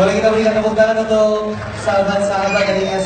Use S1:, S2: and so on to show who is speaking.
S1: Boleh kita berikan tepuk tangan untuk sahabat-sahabat dari SM